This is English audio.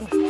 Fun.